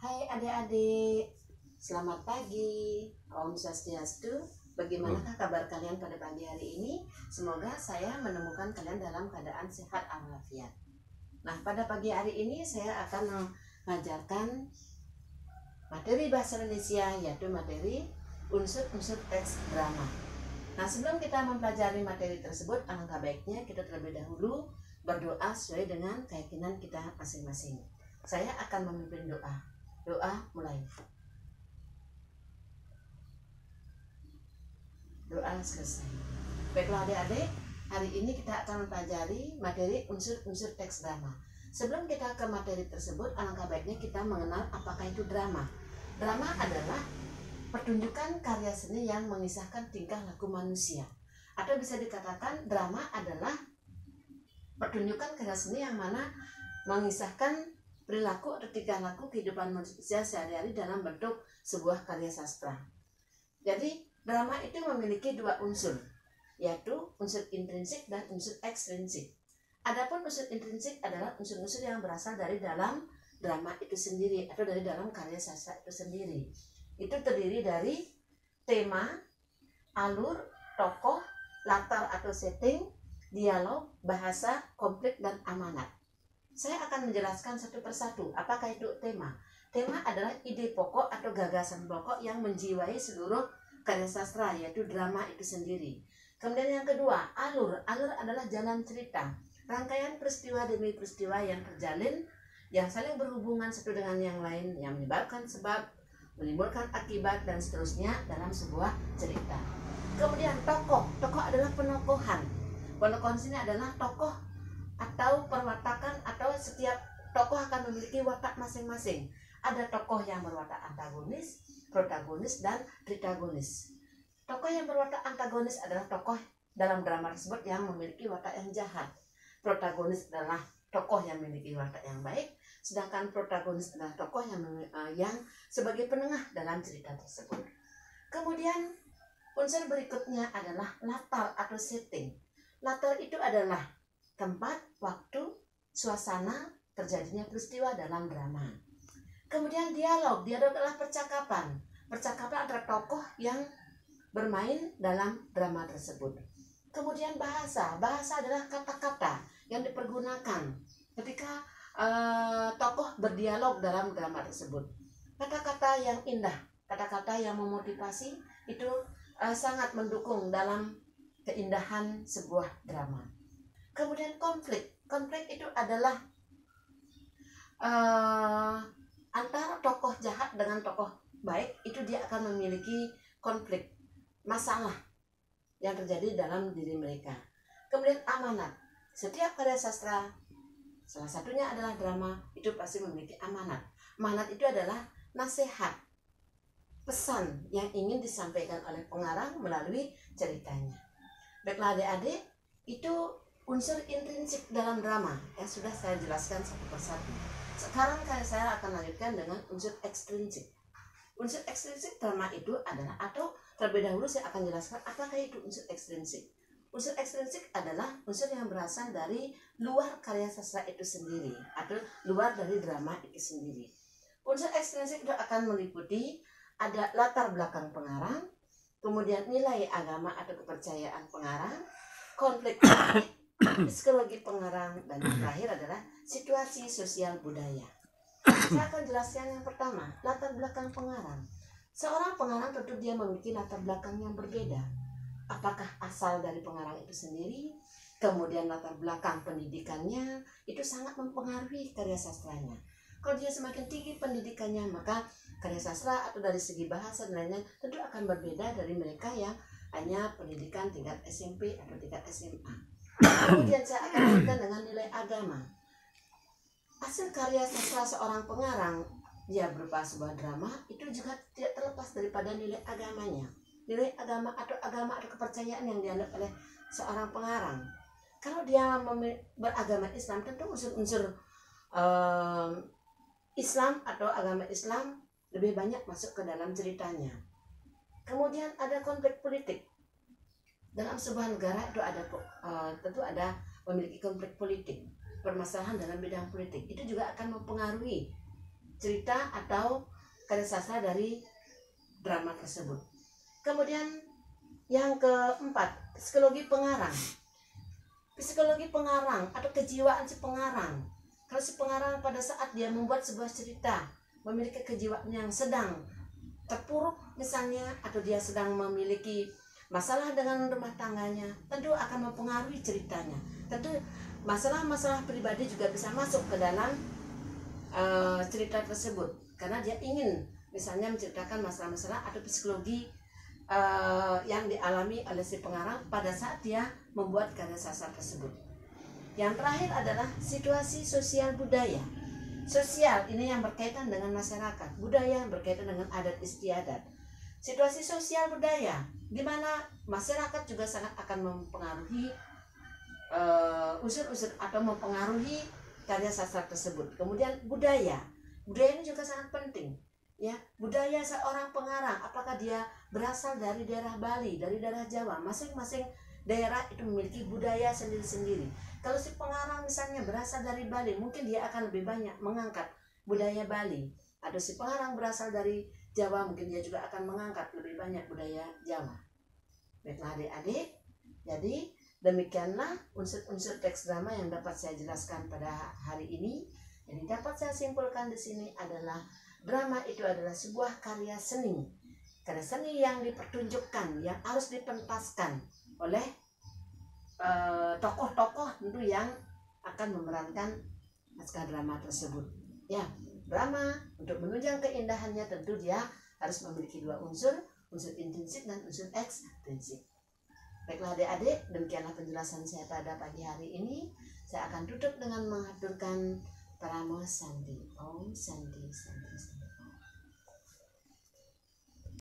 Hai adik-adik, selamat pagi. Om Swastiastu. Bagaimanakah kabar kalian pada pagi hari ini? Semoga saya menemukan kalian dalam keadaan sehat walafiat. Nah, pada pagi hari ini saya akan mengajarkan materi bahasa Indonesia yaitu materi unsur-unsur teks drama. Nah, sebelum kita mempelajari materi tersebut, alangkah baiknya kita terlebih dahulu berdoa sesuai dengan keyakinan kita masing-masing. Saya akan memimpin doa. Doa mulai. Doa selesai. Baiklah adik-adik, hari ini kita akan mempelajari materi unsur-unsur teks drama. Sebelum kita ke materi tersebut, alangkah baiknya kita mengenal apakah itu drama. Drama adalah pertunjukan karya seni yang mengisahkan tingkah laku manusia. Atau bisa dikatakan drama adalah pertunjukan karya seni yang mana mengisahkan perilaku atau laku kehidupan manusia sehari-hari dalam bentuk sebuah karya sastra. Jadi, drama itu memiliki dua unsur, yaitu unsur intrinsik dan unsur ekstrinsik. Adapun unsur intrinsik adalah unsur-unsur yang berasal dari dalam drama itu sendiri atau dari dalam karya sastra itu sendiri. Itu terdiri dari tema, alur, tokoh, latar atau setting, dialog, bahasa, konflik, dan amanat. Saya akan menjelaskan satu persatu apakah itu tema. Tema adalah ide pokok atau gagasan pokok yang menjiwai seluruh karya sastra yaitu drama itu sendiri. Kemudian yang kedua, alur. Alur adalah jalan cerita. Rangkaian peristiwa demi peristiwa yang terjalin yang saling berhubungan satu dengan yang lain yang menyebabkan sebab, menimbulkan akibat dan seterusnya dalam sebuah cerita. Kemudian tokoh. Tokoh adalah penokohan. Penokohan sini adalah tokoh atau perwatakan atau setiap tokoh akan memiliki watak masing-masing. Ada tokoh yang berwatak antagonis, protagonis, dan tritagonis. Tokoh yang berwatak antagonis adalah tokoh dalam drama tersebut yang memiliki watak yang jahat. Protagonis adalah tokoh yang memiliki watak yang baik, sedangkan protagonis adalah tokoh yang uh, yang sebagai penengah dalam cerita tersebut. Kemudian unsur berikutnya adalah latar atau setting. Latar itu adalah tempat, waktu, suasana terjadinya peristiwa dalam drama. Kemudian dialog, dialog adalah percakapan. Percakapan antara tokoh yang bermain dalam drama tersebut. Kemudian bahasa, bahasa adalah kata-kata yang dipergunakan ketika uh, tokoh berdialog dalam drama tersebut. Kata-kata yang indah, kata-kata yang memotivasi itu uh, sangat mendukung dalam keindahan sebuah drama. Kemudian konflik. Konflik itu adalah uh, antara tokoh jahat dengan tokoh baik itu dia akan memiliki konflik masalah yang terjadi dalam diri mereka. Kemudian amanat. Setiap karya sastra salah satunya adalah drama itu pasti memiliki amanat. Amanat itu adalah nasihat, pesan yang ingin disampaikan oleh pengarang melalui ceritanya. Baiklah adik-adik, itu unsur intrinsik dalam drama yang sudah saya jelaskan satu persatu. Sekarang saya akan lanjutkan dengan unsur ekstrinsik. Unsur ekstrinsik drama itu adalah atau terlebih dahulu saya akan jelaskan apakah itu unsur ekstrinsik. Unsur ekstrinsik adalah unsur yang berasal dari luar karya sastra itu sendiri atau luar dari drama itu sendiri. Unsur ekstrinsik itu akan meliputi ada latar belakang pengarang, kemudian nilai agama atau kepercayaan pengarang, konflik psikologi pengarang dan yang terakhir adalah situasi sosial budaya. Saya akan jelaskan yang pertama, latar belakang pengarang. Seorang pengarang tentu dia memiliki latar belakang yang berbeda. Apakah asal dari pengarang itu sendiri, kemudian latar belakang pendidikannya, itu sangat mempengaruhi karya sastranya. Kalau dia semakin tinggi pendidikannya, maka karya sastra atau dari segi bahasa dan lainnya tentu akan berbeda dari mereka yang hanya pendidikan tingkat SMP atau tingkat SMA. Kemudian saya akan lanjutkan dengan nilai agama. Hasil karya sastra seorang pengarang dia berupa sebuah drama itu juga tidak terlepas daripada nilai agamanya. Nilai agama atau agama atau kepercayaan yang dianggap oleh seorang pengarang. Kalau dia beragama Islam tentu unsur-unsur um, Islam atau agama Islam lebih banyak masuk ke dalam ceritanya. Kemudian ada konflik politik dalam sebuah negara itu ada uh, tentu ada memiliki konflik politik permasalahan dalam bidang politik itu juga akan mempengaruhi cerita atau karya sastra dari drama tersebut. Kemudian yang keempat, psikologi pengarang. Psikologi pengarang atau kejiwaan si pengarang. Kalau si pengarang pada saat dia membuat sebuah cerita memiliki kejiwaan yang sedang terpuruk misalnya atau dia sedang memiliki masalah dengan rumah tangganya tentu akan mempengaruhi ceritanya. Tentu masalah-masalah pribadi juga bisa masuk ke dalam uh, cerita tersebut. Karena dia ingin misalnya menceritakan masalah-masalah atau psikologi uh, yang dialami oleh si pengarang pada saat dia membuat karya sastra tersebut. Yang terakhir adalah situasi sosial budaya. Sosial ini yang berkaitan dengan masyarakat. Budaya yang berkaitan dengan adat istiadat situasi sosial budaya di mana masyarakat juga sangat akan mempengaruhi uh, unsur-unsur atau mempengaruhi karya sastra tersebut. Kemudian budaya, budaya ini juga sangat penting. Ya, budaya seorang pengarang, apakah dia berasal dari daerah Bali, dari daerah Jawa, masing-masing daerah itu memiliki budaya sendiri-sendiri. Kalau si pengarang misalnya berasal dari Bali, mungkin dia akan lebih banyak mengangkat budaya Bali. Atau si pengarang berasal dari Jawa mungkin dia juga akan mengangkat lebih banyak budaya Jawa. Baiklah adik-adik, jadi demikianlah unsur-unsur teks drama yang dapat saya jelaskan pada hari ini. Jadi dapat saya simpulkan di sini adalah drama itu adalah sebuah karya seni. Karya seni yang dipertunjukkan, yang harus dipentaskan oleh eh, tokoh-tokoh uh, tentu yang akan memerankan naskah drama tersebut. Ya, drama untuk menunjang keindahannya tentu dia harus memiliki dua unsur unsur intrinsik dan unsur ekstrinsik baiklah adik-adik demikianlah penjelasan saya pada pagi hari ini. Saya akan tutup dengan mengaturkan Pramo Sandi. Om Sandi Sandi